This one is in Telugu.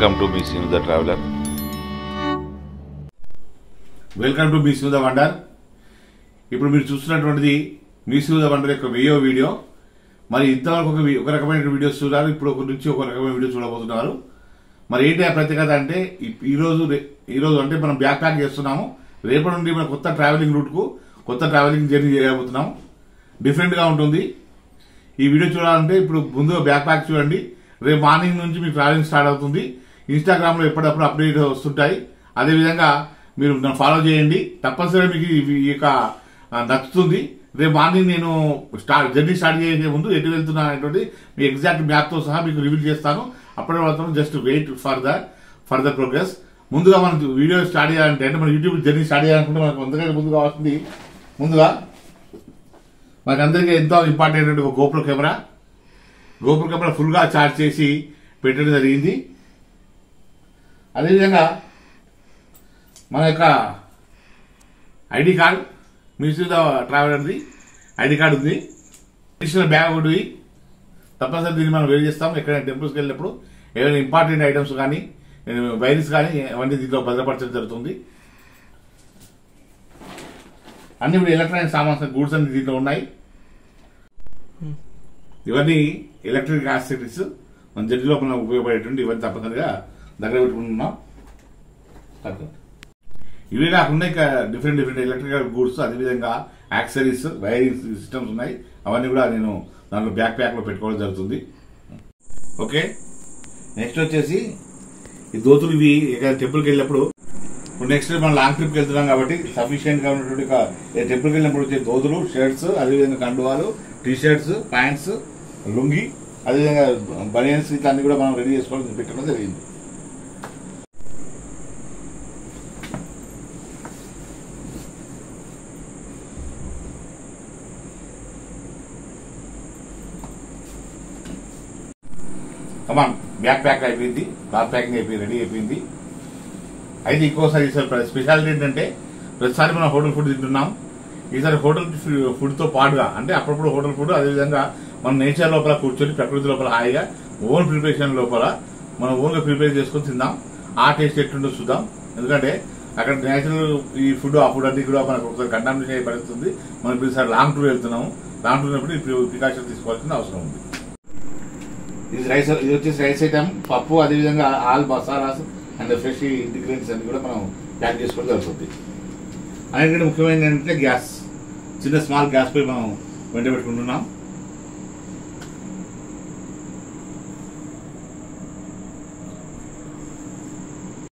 వెల్కమ్ టు మీ సీన్ ద ట్రావెలర్ వెల్కమ్ టు మీ ద వండర్ ఇప్పుడు మీరు చూస్తున్నటువంటిది మీ ద వండర్ యొక్క వీడియో వీడియో మరి ఇంతవరకు ఒక ఒక రకమైన వీడియోస్ చూడాలి. ఇప్పుడు ఒక నుంచి ఒక రకమైన వీడియో చూడబోతున్నారు. మరి ఏంటి ఆ ప్రత్యేకత అంటే ఈరోజు ఈరోజు రే- అంటే మనం బ్యాక్ ప్యాక్ చేస్తున్నాము. రేపటి నుండి మన కొత్త ట్రావెలింగ్ రూట్కు కొత్త ట్రావెలింగ్ జర్నీ చేయబోతున్నాము. డిఫరెంట్గా ఉంటుంది. ఈ వీడియో చూడాలంటే ఇప్పుడు ముందుగా బ్యాక్ ప్యాక్ చూడండి. రేపు మార్నింగ్ నుంచి మీ ట్రావెలింగ్ స్టార్ట్ అవుతుంది. ఇన్స్టాగ్రామ్లో ఎప్పటికప్పుడు అప్డేట్ వస్తుంటాయి. అదేవిధంగా మీరు నన్ను ఫాలో చేయండి. తప్పనిసరిగా మీకు ఈ- యొక్క నచ్చుతుంది. రేపు మార్నింగ్ నేను స్టార్ట్ జర్నీ స్టార్ట్ చేసే ముందు ఎటు వెళ్తున్నా అనేటువంటి మీ ఎగ్జాక్ట్ మ్యాప్తో సహా మీకు రివీల్ చేస్తాను. అప్పటి మాత్రం just wait for the for the progress ముందుగా మనం వీడియో స్టార్ట్ చేయాలంటే అంటే మన యూట్యూబ్ జర్నీ స్టార్ట్ చేయాలనుకుంటే మనకు ముందుగా ముందు వస్తుంది ముందుగా మనకందరికీ ఎంతో ఇంపార్టెంట్ ఒక గోప్రో కెమెరా. గోప్రో కెమెరా ఫుల్గా ఛార్జ్ చేసి పెట్టడం జరిగింది. అదేవిధంగా మన యొక్క ఐడి కార్డ్ మిస్యూద ట్రావెలర్ది ఐడి కార్డు ఉంది. అడిషనల్ బ్యాగ్ ఒకటి తప్పనిసరి దీన్ని మనం వేరు చేస్తాం. ఎక్కడైనా టెంపుల్స్కి వెళ్ళినప్పుడు ఏదైనా ఇంపార్టెంట్ ఐటమ్స్ కానీ వైరస్ కానీ అవన్నీ దీంట్లో భద్రపరచడం జరుగుతుంది. అన్ని ఇప్పుడు ఎలక్ట్రానిక్ సామాన్స్ గూడ్స్ అన్ని దీంట్లో ఉన్నాయి. ఇవన్నీ ఎలక్ట్రిక్ యాక్సెసరీస్ మన జడ్జి లోపల ఉపయోగపడేటువంటి ఇవన్నీ తప్పనిసరిగా దగ్గర పెట్టుకుంటున్నాం. పట్టుకోండి. ఇవే కాకుండా ఇంకా డిఫరెంట్ డిఫరెంట్ ఎలక్ట్రికల్ గూడ్స్ అదేవిధంగా యాక్సరీస్ వైరింగ్ సిస్టమ్స్ ఉన్నాయి. అవన్నీ కూడా నేను దాంట్లో బ్యాక్ ప్యాక్లో పెట్టుకోవడం జరుగుతుంది. ఓకే? నెక్స్ట్ వచ్చేసి ఈ దోతులు ఇవి ఇక్కడ టెంపుల్కి వెళ్ళినప్పుడు ఇప్పుడు నెక్స్ట్ మనం లాంగ్ ట్రిప్కి వెళ్తున్నాం కాబట్టి సఫిషియెంట్గా ఉన్నటువంటి టెంపుల్కి వెళ్ళినప్పుడు వచ్చే దోతులు షర్ట్స్ అదేవిధంగా కండువాలు టీ షర్ట్స్ ప్యాంట్స్ లుంగి అదేవిధంగా బనియన్స్ ఇట్లా అన్ని కూడా మనం రెడీ చేసుకోవాలని పెట్టడం జరిగింది. కమాన్ బ్యాక్ ప్యాక్ అయిపోయింది బ్యాక్ ప్యాకింగ్ అయిపోయింది రెడీ అయిపోయింది. అయితే ఇంకోసారి ఈసారి స్పెషాలిటీ ఏంటంటే ప్రతిసారి మనం హోటల్ ఫుడ్ తింటున్నాం. ఈసారి హోటల్ ఫుడ్తో పాటుగా అంటే అప్పుడప్పుడు హోటల్ ఫుడ్ అదేవిధంగా మనం నేచర్ లోపల కూర్చొని ప్రకృతి లోపల హాయిగా ఓన్ ప్రిపరేషన్ లోపల మనం ఓన్గా ప్రిపేర్ చేసుకొని తిందాం. ఆ టేస్ట్ ఎట్లుందో చూద్దాం. ఎందుకంటే అక్కడ నేచురల్ ఈ ఫుడ్ ఆ ఫుడ్ అన్ని కూడా మనకు ఒకసారి కంటామినేషన్ అయ్యే మనం ఇప్పుడు ఈసారి లాంగ్ టూర్ వెళ్తున్నాము. లాంగ్ టూర్ ఉన్నప్పుడు ఈ ప్రికాషన్ తీసుకోవాల్సిన అవసరం ఉంది. ఇది రైస్ ఇది వచ్చేసి రైస్ ఐటమ్ పప్పు అదేవిధంగా all masalas and fresh ingredients అన్ని కూడా మనం ప్యాక్ చేసుకోవడం జరుగుతుంది అన్నిటికంటే ముఖ్యమైనది ఏంటంటే గ్యాస్ చిన్న స్మాల్ గ్యాస్ పై మనం వెంట పెట్టుకుంటున్నాం.